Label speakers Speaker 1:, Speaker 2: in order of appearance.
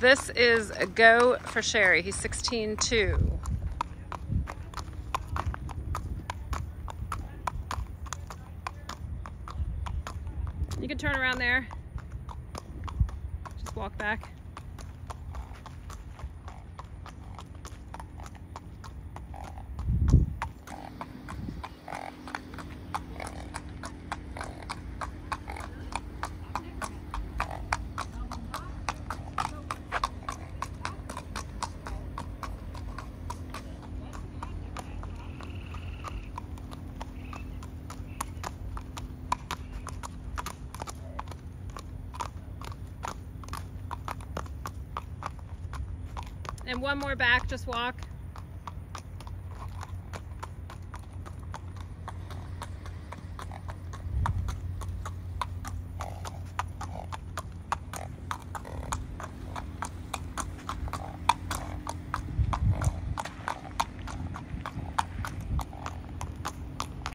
Speaker 1: This is a Go for Sherrie. He's 16 too. You can turn around there. Just walk back. And one more back, just walk.